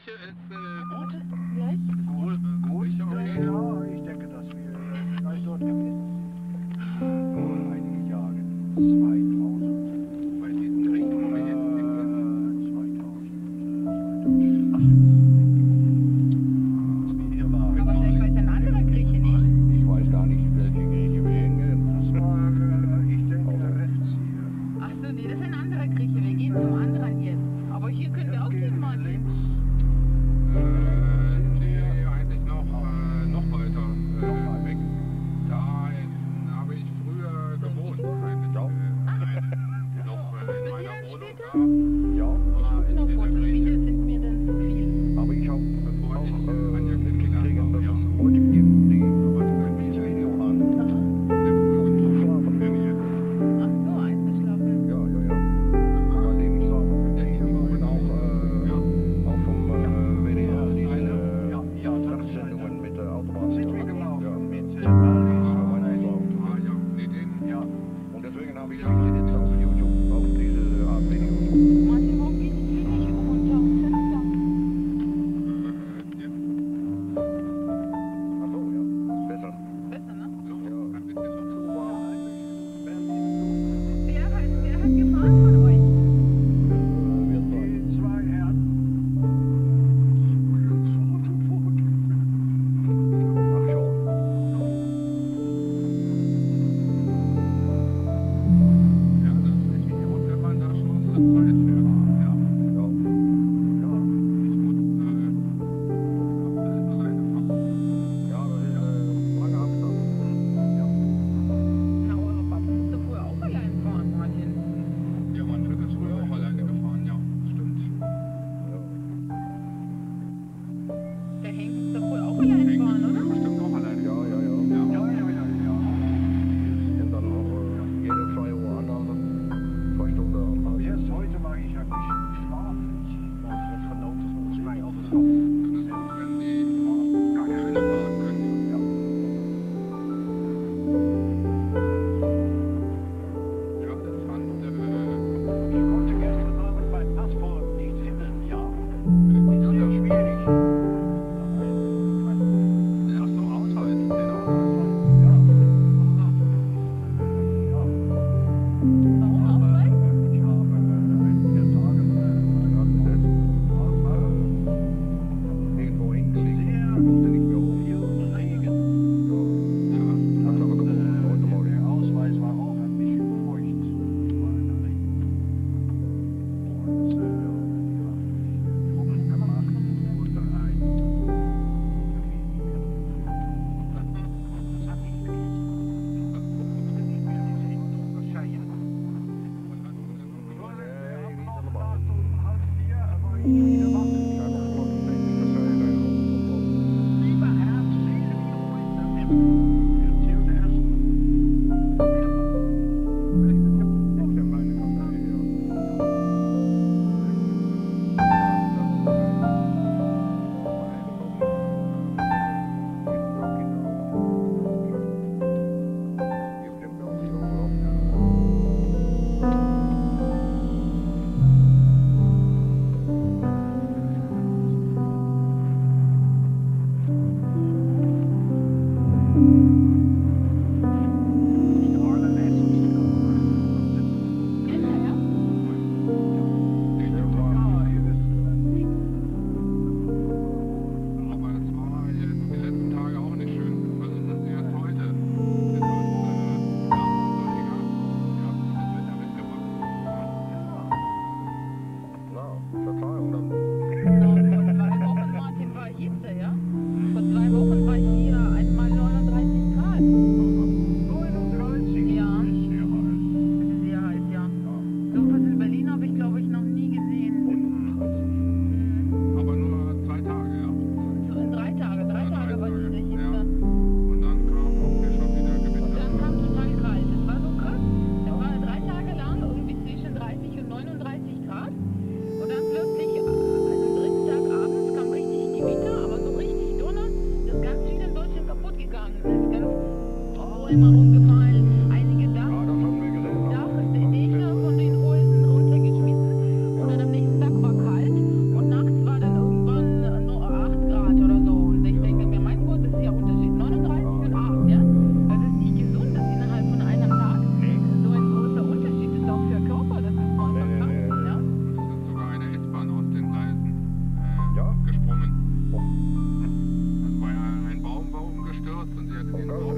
Grieche ist äh, gut. Gut, äh, gut, okay. Ja, ich denke, dass wir äh, als dort gewesen sind. Vor einigen Jahren, 2000. Bei diesem Krieg, wo wir jetzt sind. 2000. 2000. Nee, das ist ein anderer Grieche. Wir gehen zum anderen jetzt. Aber hier können wir auch jemanden. untergeschmissen und dann am nächsten Tag war kalt und nachts war dann irgendwann nur 8 Grad oder so. Ich denke, bei meinem Wort ist es ja Unterschied 39 und 8. Das ist nicht gesund, dass innerhalb von einem Tag so ein großer Unterschied ist, auch für Körper. Das ist sogar eine S-Bahn aus den Reisen äh, gesprungen. Oh. Mein Baum war umgestürzt und sie hatte den oh Baum.